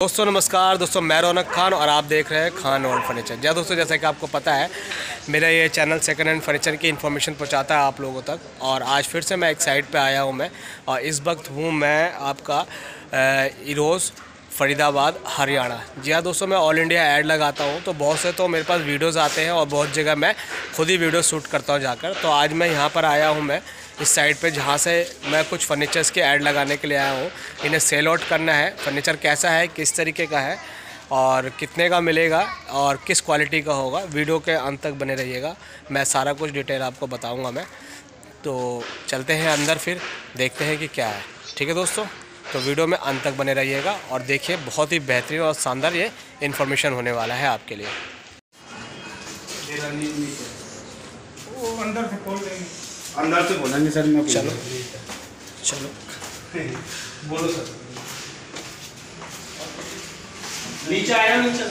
दोस्तों, नमस्कार। दोस्तों, मैं रौनक खान और आप देख रहे हैं खान ओल्ड फर्नीचर। जय दोस्तों, जैसा कि आपको पता है, मेरा ये चैनल सेकंड हैंड फर्नीचर की इन्फॉर्मेशन पहुंचाता है आप लोगों तक। और आज फिर से मैं एक साइट पे आया हूँ मैं, और इस वक्त हूँ मैं आपका इरोज़, फरीदाबाद, हरियाणा। जी हाँ दोस्तों, मैं ऑल इंडिया ऐड लगाता हूँ तो बहुत से तो मेरे पास वीडियोज़ आते हैं और बहुत जगह मैं खुद ही वीडियो शूट करता हूँ जाकर। तो आज मैं यहाँ पर आया हूँ मैं इस साइड पे जहाँ से मैं कुछ फर्नीचर्स के ऐड लगाने के लिए आया हूँ। इन्हें सेल आउट करना है। फर्नीचर कैसा है, किस तरीके का है और कितने का मिलेगा और किस क्वालिटी का होगा वीडियो के अंत तक बने रहिएगा। मैं सारा कुछ डिटेल आपको बताऊँगा मैं। तो चलते हैं अंदर फिर, देखते हैं कि क्या है। ठीक है दोस्तों? तो वीडियो में अंत तक बने रहिएगा और देखिए, बहुत ही बेहतरीन और शानदार ये इन्फॉर्मेशन होने वाला है आपके लिए। अंदर से अंदर से बोलेंगे सर मैं चलो। चलो। बोलो सर। नीचे आया नीचे।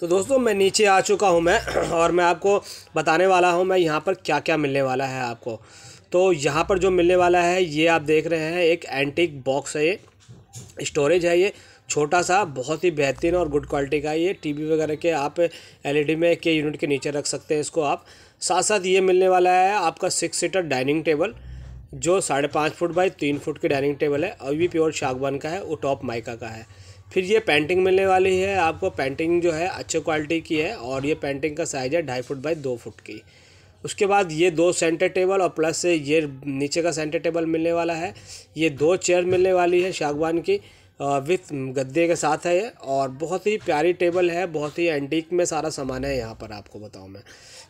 तो दोस्तों मैं नीचे आ चुका हूँ मैं और मैं आपको बताने वाला हूँ मैं यहाँ पर क्या क्या मिलने वाला है आपको। तो यहाँ पर जो मिलने वाला है ये आप देख रहे हैं एक एंटीक बॉक्स है ये। स्टोरेज है ये। छोटा सा, बहुत ही बेहतरीन और गुड क्वालिटी का ये टीवी वगैरह के आप एलईडी में के यूनिट के नीचे रख सकते हैं इसको आप। साथ साथ ये मिलने वाला है आपका सिक्स सीटर डाइनिंग टेबल जो साढ़े पाँच फुट बाई तीन फुट की डाइनिंग टेबल है, और भी प्योर शागवान का है, वो टॉप माइका का है। फिर ये पेंटिंग मिलने वाली है आपको। पेंटिंग जो है अच्छे क्वालिटी की है, और ये पेंटिंग का साइज़ है ढाई फुट बाई दो फुट की। उसके बाद ये दो सेंटर टेबल और प्लस ये नीचे का सेंटर टेबल मिलने वाला है। ये दो चेयर मिलने वाली है शागवान की। विथ गद्दे के साथ है ये, और बहुत ही प्यारी टेबल है, बहुत ही एंटीक में सारा सामान है यहाँ पर आपको बताऊँ मैं।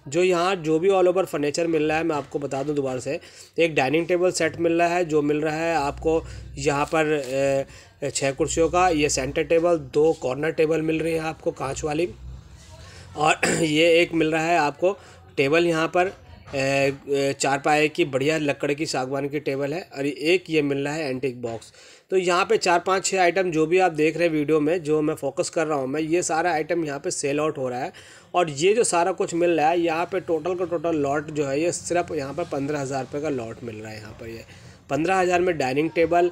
जो यहाँ, जो भी ऑल ओवर फर्नीचर मिल रहा है, मैं आपको बता दूँ दोबारा से। एक डाइनिंग टेबल सेट मिल रहा है, जो मिल रहा है आपको यहाँ पर छः कुर्सियों का, ये सेंटर टेबल दो कॉर्नर टेबल मिल रही है आपको कांच वाली। और ये एक मिल रहा है आपको टेबल यहाँ पर चार पाए की बढ़िया लकड़ की सागवान की टेबल है और एक ये मिल रहा है एंटिक बॉक्स तो यहाँ पे चार, पाँच छः आइटम जो भी आप देख रहे हैं वीडियो में, जो मैं फोकस कर रहा हूँ, मैं ये सारा आइटम यहाँ पे सेल आउट हो रहा है। और ये जो सारा कुछ मिल रहा है, यहाँ पे टोटल का टोटल लॉट जो है, ये सिर्फ़ यहाँ पर पंद्रह हज़ार रुपये का लॉट मिल रहा है यहाँ पर ये। पंद्रह हज़ार में डाइनिंग टेबल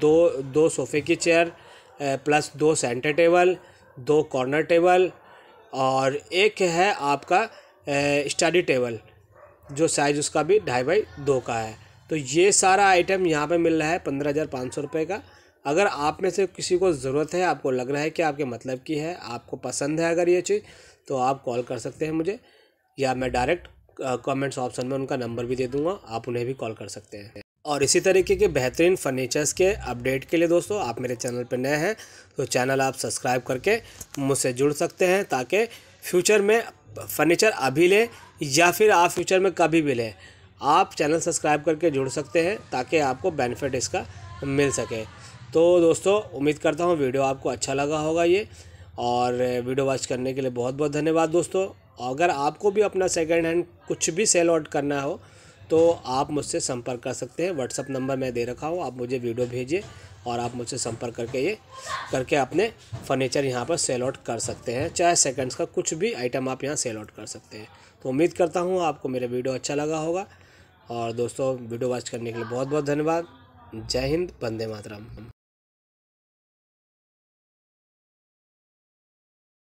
दो दो सोफ़े की चेयर प्लस दो सेंटर टेबल दो कॉर्नर टेबल और एक है आपका स्टडी टेबल जो साइज़ उसका भी ढाई बाई दो का है। तो ये सारा आइटम यहाँ पे मिल रहा है पंद्रह हज़ार पाँच सौ रुपये का। अगर आप में से किसी को ज़रूरत है, आपको लग रहा है कि आपके मतलब की है, आपको पसंद है अगर ये चीज़ तो आप कॉल कर सकते हैं मुझे, या मैं डायरेक्ट कमेंट्स ऑप्शन में उनका नंबर भी दे दूँगा, आप उन्हें भी कॉल कर सकते हैं। और इसी तरीके के बेहतरीन फर्नीचर्स के अपडेट के लिए दोस्तों, आप मेरे चैनल पर नए हैं तो चैनल आप सब्सक्राइब करके मुझसे जुड़ सकते हैं, ताकि फ्यूचर में फर्नीचर अभी लें या फिर आप फ्यूचर में कभी भी लें। आप चैनल सब्सक्राइब करके जुड़ सकते हैं ताकि आपको बेनिफिट इसका मिल सके। तो दोस्तों, उम्मीद करता हूँ वीडियो आपको अच्छा लगा होगा ये। और वीडियो वॉच करने के लिए बहुत बहुत धन्यवाद दोस्तों। अगर आपको भी अपना सेकेंड हैंड कुछ भी सेल आउट करना हो तो आप मुझसे संपर्क कर सकते हैं। व्हाट्सअप नंबर मैं दे रखा हूँ। आप मुझे वीडियो भेजिए। और आप मुझसे संपर्क करके ये, करके अपने फर्नीचर यहाँ पर सेल आउट कर सकते हैं। चाहे सेकंड्स का कुछ भी आइटम आप यहाँ सेल आउट कर सकते हैं। तो उम्मीद करता हूँ आपको मेरा वीडियो अच्छा लगा होगा। और दोस्तों वीडियो वॉच करने के लिए बहुत बहुत धन्यवाद। जय हिंद बंदे मातरम।